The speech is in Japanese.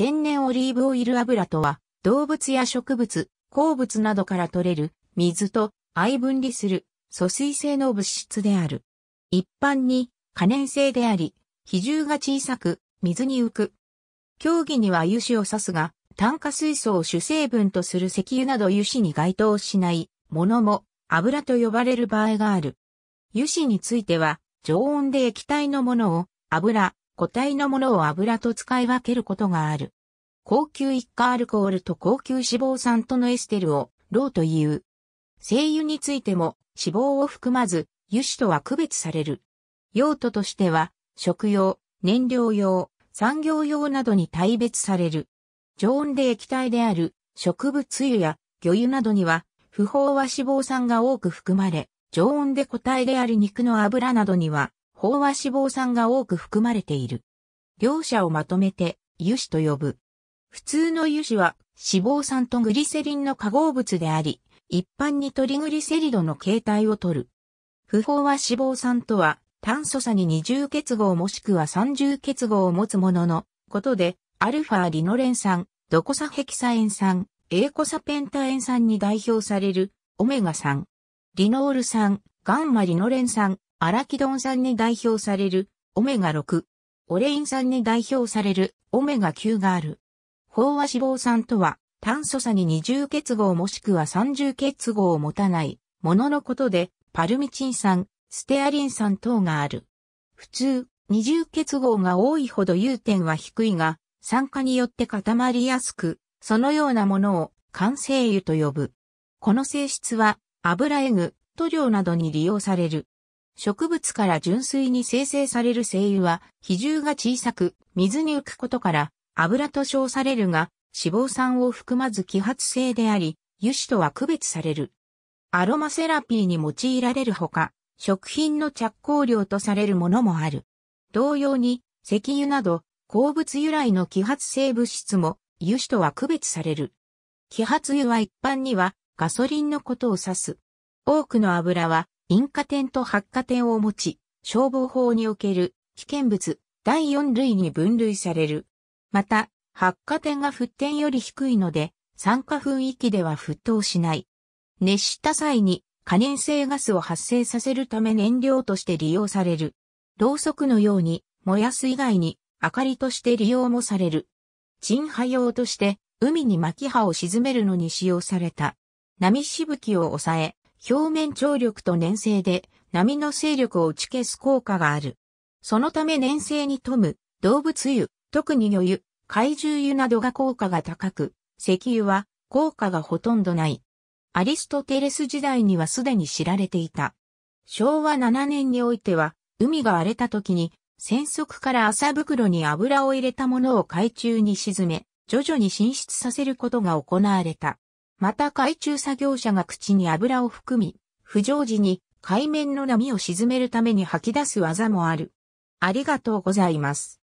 天然オリーブオイル油とは、動物や植物、鉱物などから取れる水と相分離する疎水性の物質である。一般に可燃性であり、比重が小さく水に浮く。競技には油脂を指すが、炭化水素を主成分とする石油など油脂に該当しないものも油と呼ばれる場合がある。油脂については、常温で液体のものを油、固体のものを油と使い分けることがある。高級一化アルコールと高級脂肪酸とのエステルをローという。精油についても脂肪を含まず油脂とは区別される。用途としては食用、燃料用、産業用などに大別される。常温で液体である植物油や魚油などには不飽和脂肪酸が多く含まれ、常温で固体である肉の油などには飽和脂肪酸が多く含まれている。両者をまとめて油脂と呼ぶ。普通の油脂は脂肪酸とグリセリンの化合物であり、一般にトリグリセリドの形態をとる。不飽和脂肪酸とは炭素差に二重結合もしくは三重結合を持つもののことで、アルファリノレン酸、ドコサヘキサエン酸、エーコサペンタエン酸に代表されるオメガ酸、リノール酸、ガンマリノレン酸、アラキドン酸に代表されるオメガ6、オレイン酸に代表されるオメガ9がある。飽和脂肪酸とは炭素差に二重結合もしくは三重結合を持たないもののことでパルミチン酸、ステアリン酸等がある。普通、二重結合が多いほど融点は低いが、酸化によって固まりやすく、そのようなものを完成油と呼ぶ。この性質は油エグ、塗料などに利用される。植物から純粋に生成される精油は比重が小さく水に浮くことから油と称されるが脂肪酸を含まず揮発性であり油脂とは区別される。アロマセラピーに用いられるほか食品の着工料とされるものもある。同様に石油など鉱物由来の揮発性物質も油脂とは区別される。揮発油は一般にはガソリンのことを指す。多くの油は引火点と発火点を持ち、消防法における危険物第4類に分類される。また、発火点が沸点より低いので、酸化雰囲気では沸騰しない。熱した際に可燃性ガスを発生させるため燃料として利用される。ろうそくのように燃やす以外に明かりとして利用もされる。鎮波用として海に巻き葉を沈めるのに使用された。波しぶきを抑え、表面張力と粘性で波の勢力を打ち消す効果がある。そのため粘性に富む動物油、特に魚油、怪獣油などが効果が高く、石油は効果がほとんどない。アリストテレス時代にはすでに知られていた。昭和7年においては、海が荒れた時に、船側から麻袋に油を入れたものを海中に沈め、徐々に進出させることが行われた。また海中作業者が口に油を含み、不常時に海面の波を沈めるために吐き出す技もある。ありがとうございます。